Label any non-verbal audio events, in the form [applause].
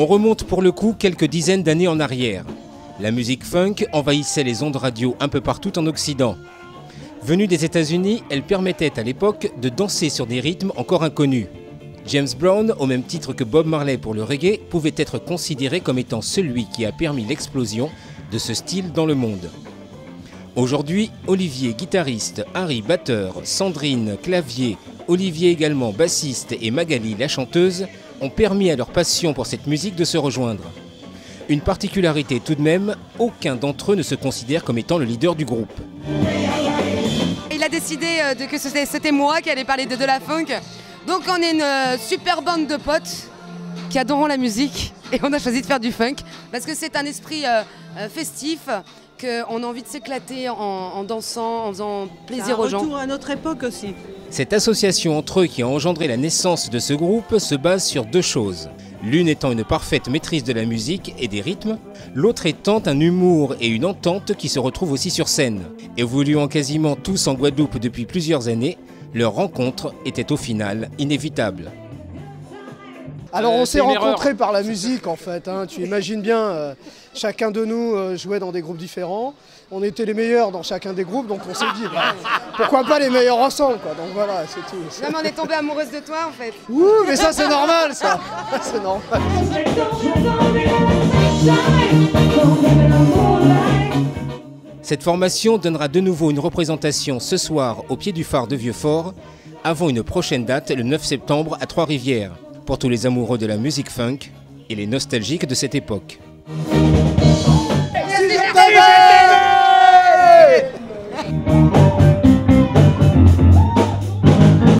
On remonte pour le coup quelques dizaines d'années en arrière. La musique funk envahissait les ondes radio un peu partout en Occident. Venue des États-Unis, elle permettait à l'époque de danser sur des rythmes encore inconnus. James Brown, au même titre que Bob Marley pour le reggae, pouvait être considéré comme étant celui qui a permis l'explosion de ce style dans le monde. Aujourd'hui, Olivier, guitariste, Harry, batteur, Sandrine, clavier, Olivier également, bassiste et Magali, la chanteuse, ont permis à leur passion pour cette musique de se rejoindre. Une particularité tout de même, aucun d'entre eux ne se considère comme étant le leader du groupe. Il a décidé euh, de, que c'était moi qui allais parler de, de la funk. Donc on est une euh, super bande de potes qui adorent la musique [laughs] et on a choisi de faire du funk parce que c'est un esprit euh, festif, qu'on a envie de s'éclater en, dansant, en faisant plaisir aux gens. retour à notre époque aussi. Cette association entre eux qui a engendré la naissance de ce groupe se base sur deux choses. L'une étant une parfaite maîtrise de la musique et des rythmes, l'autre étant un humour et une entente qui se retrouvent aussi sur scène. Évoluant quasiment tous en Guadeloupe depuis plusieurs années, leur rencontre était au final inévitable. Alors on euh, s'est rencontrés par la musique en fait, hein. tu imagines bien, euh, chacun de nous euh, jouait dans des groupes différents, on était les meilleurs dans chacun des groupes donc on s'est dit bah, pourquoi pas les meilleurs ensemble quoi, donc voilà c'est tout. Non mais on est tombé amoureuse de toi en fait. Ouh mais ça c'est normal ça, c'est normal. Cette formation donnera de nouveau une représentation ce soir au pied du phare de Vieux-Fort avant une prochaine date le 9 septembre à Trois-Rivières pour tous les amoureux de la musique funk et les nostalgiques de cette époque.